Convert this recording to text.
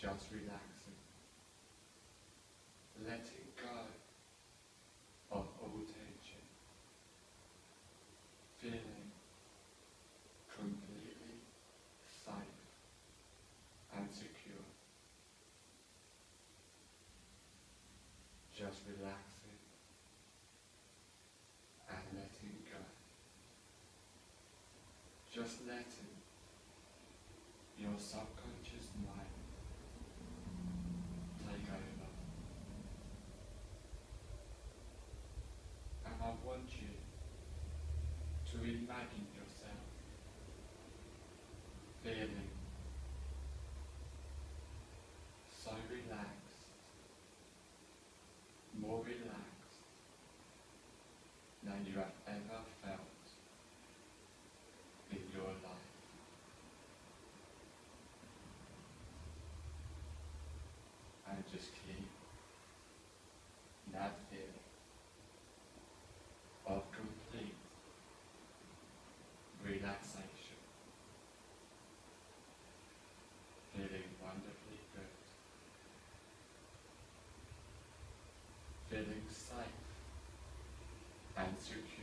just relaxing, letting go of all tension, feeling completely safe and secure. Just relaxing and letting go. Just letting your subconscious mind want you to imagine yourself. Feeling so relaxed, more relaxed than you have ever felt in your life. And just keep that feeling safe and secure